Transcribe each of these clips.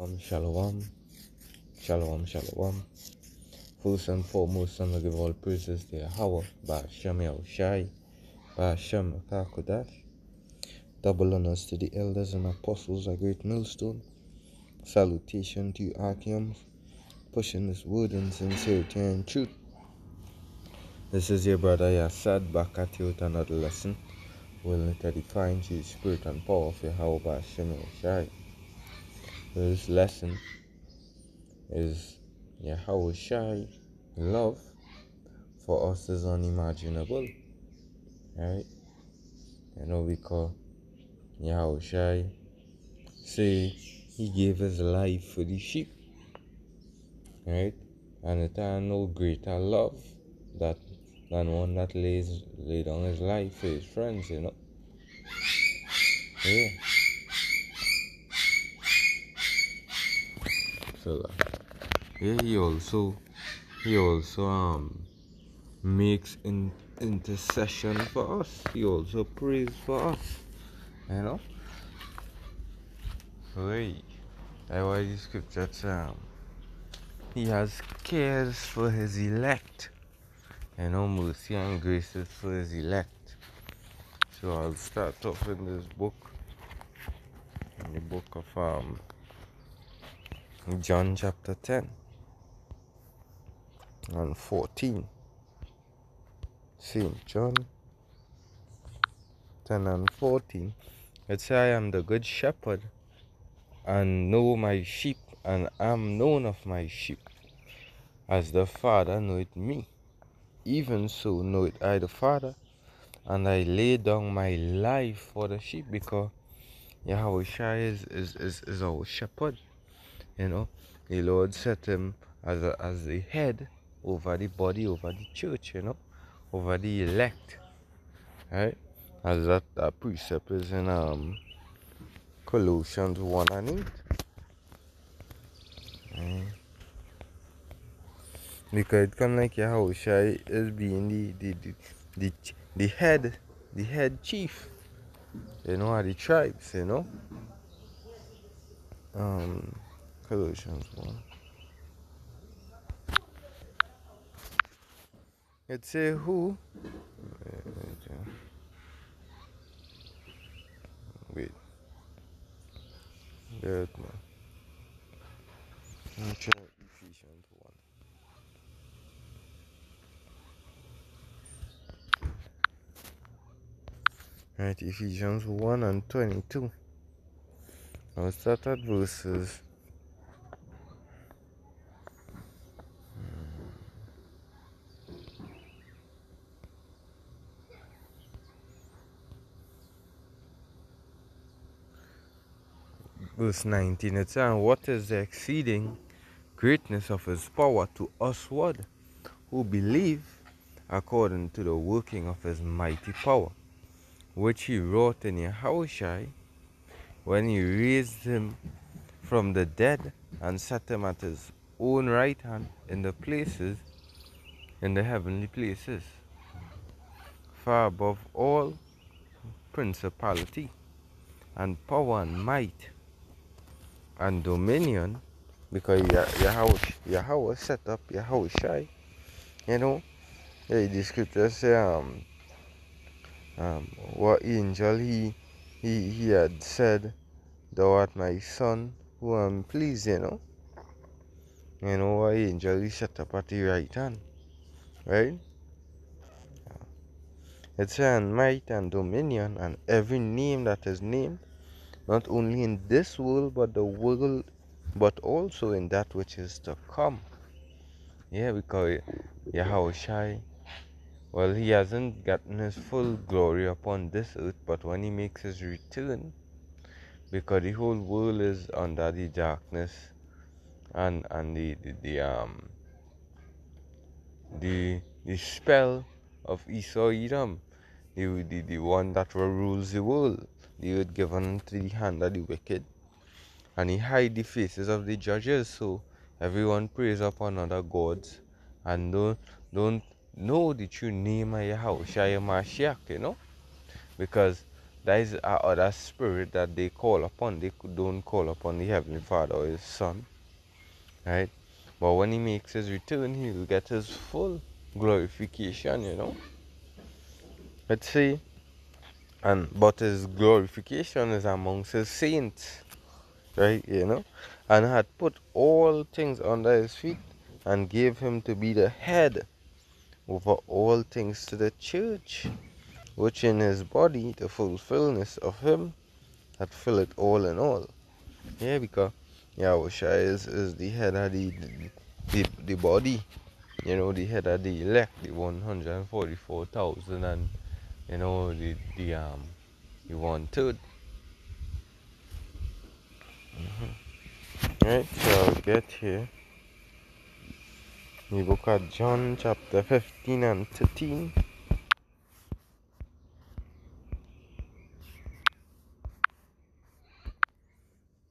Shalom, shalom, shalom. First and foremost, I'm gonna give all praises to Yahweh, Ba'ashem Yahawashi, Ba'ashem Kodash. Double honors to the elders and apostles, a great millstone. Salutation to you, Archeums, pushing this word in sincerity and truth. This is your brother Yasad back at you with another lesson. Will it edify to the spirit and power of Yahweh, Ba'ashem Yahawashi. This lesson is Yahawashi love for us is unimaginable. Right? You know we call Yahawashi say he gave his life for the sheep. Right? And it are no greater love that than one that lays lay down his life for his friends, you know. Yeah. So yeah, he also he also um makes in, intercession for us. He also prays for us. You know? Right. That's why the scripture um he has cares for his elect. You know, mercy and graces for his elect. So I'll start off in this book. In the book of um John chapter 10 and 14. St. John 10 and 14. It says, I am the good shepherd and know my sheep and am known of my sheep. As the Father knoweth me, even so knoweth I the Father, and I lay down my life for the sheep because Yahweh is, is, is, is our shepherd. You know, the Lord set him as a, as the head over the body, over the church, you know, over the elect. Right? As that, that precept is in um Colossians 1 and 8. Mm. Because it come like Yahushua is being the the, the the the head the head chief. You know, of the tribes, you know. Um Colossians 1. It say who? Wait. There it now. Let me try Ephesians 1. Right, Ephesians 1 and 22. I'll start at verses verse 19 it says what is the exceeding greatness of his power to usward who believe according to the working of his mighty power which he wrought in Yahawashi when he raised him from the dead and set him at his own right hand in the places in the heavenly places far above all principality and power and might and dominion because Yahweh, Yahweh set up Yahweh Shai. You know, yeah, the scripture say um, um, what angel he, he he had said, Thou art my son, who am pleased, you know. You know what angel he set up at the right hand, right? It's saying might and dominion and every name that is named not only in this world but the world but also in that which is to come. Yeah because Yahawashi well he hasn't gotten his full glory upon this earth but when he makes his return because the whole world is under the darkness and and the the, the um the the spell of Esau Edom the, the, the one that rules the world the earth given into the hand of the wicked, and he hide the faces of the judges, so everyone prays upon other gods and don't don't know the true name of Yahushua Mashiach, you know? Because that is a other spirit that they call upon. They don't call upon the Heavenly Father or His Son. Right? But when He makes His return, He will get His full glorification, you know. Let's see. And but His glorification is amongst His saints. Right? You know? And had put all things under His feet and gave Him to be the head over all things to the church which in his body the fulfillment of him that filleth all in all. Yeah, because Yahushua is, is the head of the, the, the body, you know, the head of the elect, the 144,000 and, you know, the, the, um, the one third. Mm-hmm. Right, so I'll get here. The book of John, chapter 15 and 13.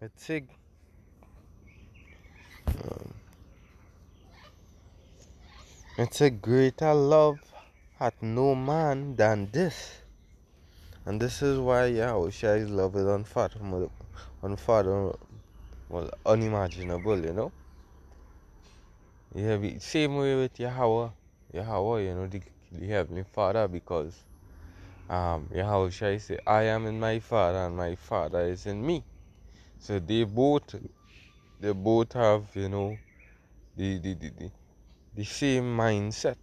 It's a um, it's a greater love hath no man than this. And this is why Yahushua's love is unfathomable, unfathomable, well, unimaginable, you know. Yeah, same way with Yahweh, Yahweh, you know, the, the Heavenly Father, because um, Yahweh say, I am in my Father, and my Father is in me. So they both they both have, you know, the the, the, the, the same mindset.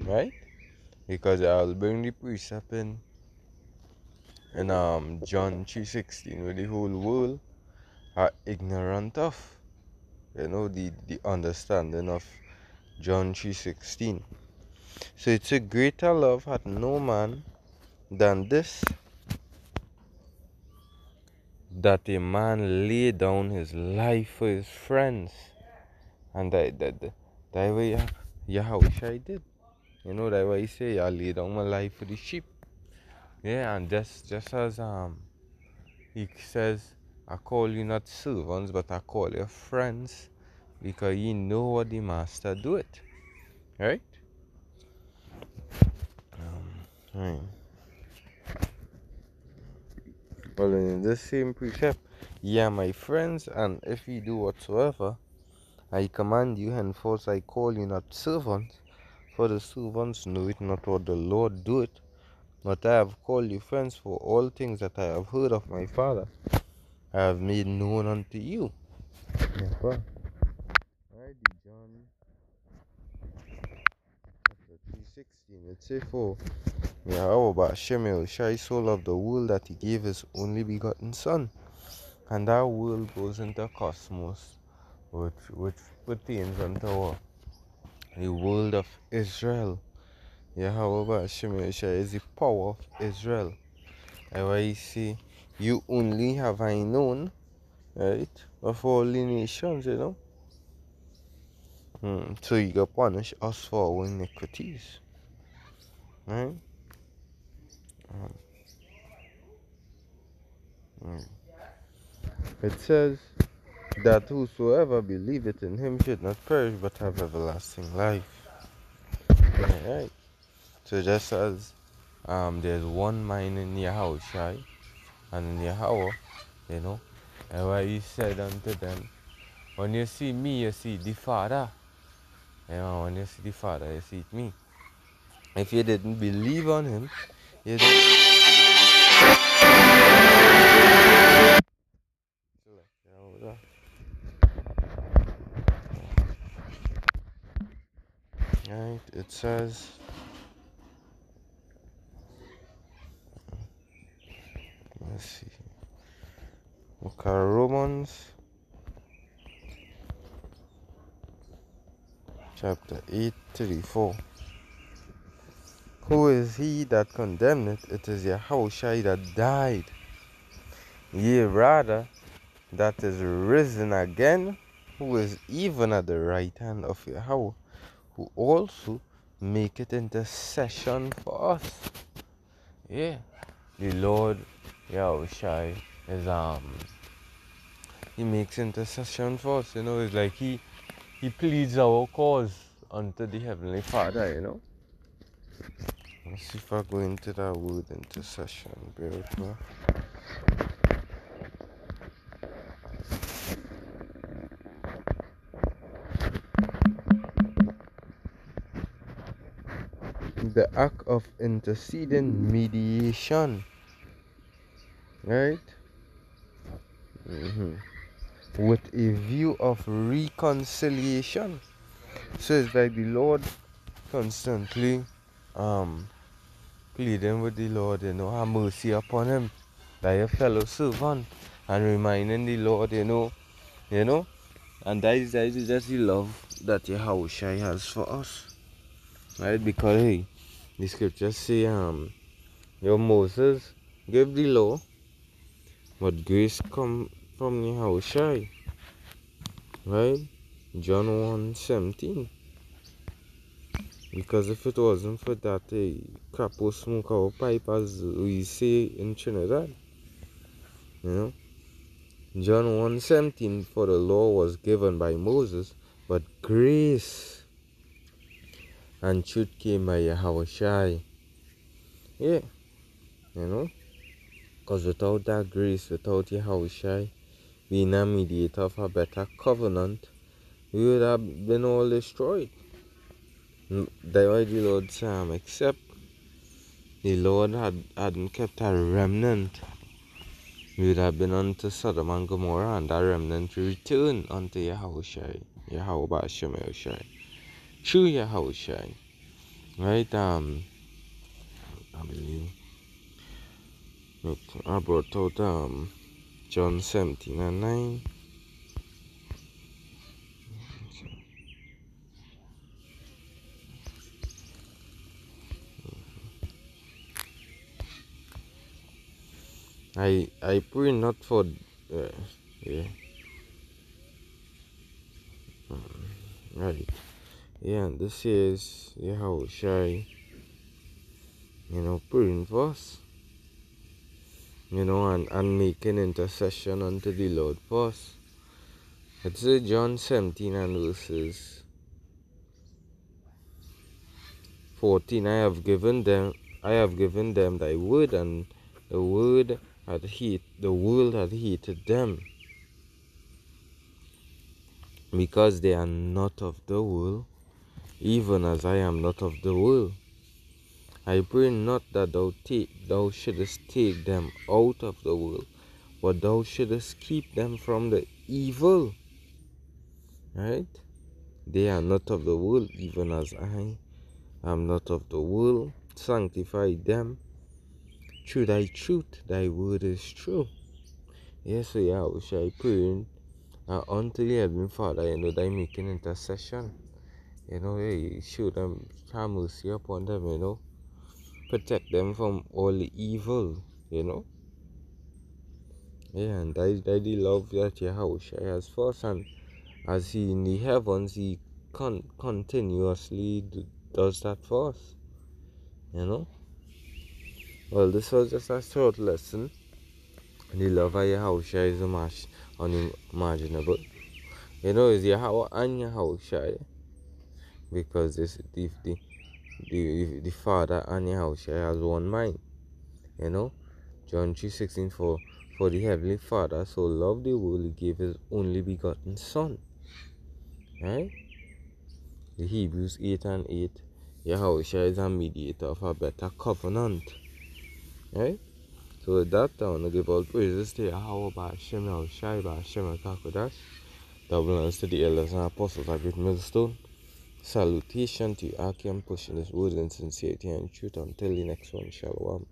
Right? Because I'll bring the precept in in um John three sixteen where the whole world are ignorant of. You know the, the understanding of John three sixteen. So it's a greater love hath no man than this that a man lay down his life for his friends. And that, that, that, way Yahweh did. You know, that way he say, I lay down my life for the sheep. Yeah, and just, just as um, he says, I call you not servants, but I call you friends, because you know what the master do it. Right? Um, right. Well, in this same precept, ye are my friends, and if ye do whatsoever, I command you, henceforth I call you not servants, for the servants know it not what the Lord doeth, but I have called you friends, for all things that I have heard of my Father, I have made known unto you. Right, John chapter 316, it says, For Yahweh Hashem Yahawashi so loved the world that he gave his only begotten Son. And that world goes into cosmos, which, which pertains unto the world of Israel. Yahweh Hashem is the power of Israel. You see, you only have I known, right, of all the nations, you know. Hmm. So you can punish us for our iniquities. Right? Mm. It says that whosoever believeth in him should not perish but have everlasting life. Alright. So just as um, there's one mind in Yahawashi and in Yahweh, you know, and what he said unto them, When you see me, you see the Father. You know, when you see the Father, you see me. If you didn't believe on him, you didn't it says let's see. Okay, Romans chapter 8 34. Who is he that condemneth? It is Yahushua that died. Yea, rather, that is risen again, who is even at the right hand of Yahweh, who also make it intercession for us. Yeah, the Lord Yahushua is um he makes intercession for us. You know, it's like he he pleads our cause unto the heavenly Father. You know. Let's see if I go into that word intercession. Me. The act of interceding mediation. Right? Mm-hmm. With a view of reconciliation. So it's like the Lord constantly um pleading with the Lord, you know, have mercy upon him, thy fellow servant, and reminding the Lord, you know, you know, and that is, that is just the love that Yahushua has for us, right? Because hey, the scriptures say, um, your Moses gave the law, but grace come from Yahushua, right? John 1 17. Because if it wasn't for that eh, crap or smoke our pipe as we say in Trinidad, you know. John 1.17 For the law was given by Moses, but grace and truth came by Yahweh Yeah, you know. Because without that grace, without Yahweh being a mediator of a better covenant, we would have been all destroyed. Mm, that why the Lord Sam, except the Lord had, hadn't kept a remnant, we would have been unto Sodom and Gomorrah, and that remnant return unto Yahweh Bashem Yahawashi. True Yahushai. Right? Um, I believe. Look, I brought out um, John 17 and 9. I I pray not for uh, yeah. Um, right. Yeah, this is yeah shy you know praying us. You know and, and making intercession unto the Lord us. It's John 17 and verses 14. I have given them I have given them thy word and the word had hate the world had hated them because they are not of the world even as I am not of the world. I pray not that thou take thou shouldest take them out of the world but thou shouldest keep them from the evil. Right? They are not of the world even as I am not of the world. Sanctify them through thy truth, thy word is true. Yes, I wish I praying uh, unto the Heavenly Father, you know, they making intercession. You know, hey, show them, have mercy upon them, you know. Protect them from all evil, you know. Yeah, and that the love that Yahweh has for us, and as He in the heavens, He con- continuously does that for us, you know. Well, this was just a short lesson. The love of Yahushua is unimaginable. You know, it's Yahweh and Yahushua. Because this, the, the, the, the Father and Yahushua has one mind. You know? John 3 16 for, for the Heavenly Father so loved the world, He gave His only begotten Son. Right? The Hebrews 8 and 8. Yahushua is a mediator of a better covenant. Right? So with that, I want to give all praises to Yahweh by Shem El Shai by Shem. Double honors to the elders and apostles at Great Millstone. Salutation to you, Akim, pushing this word in sincerity and truth. Until the next one, Shalom.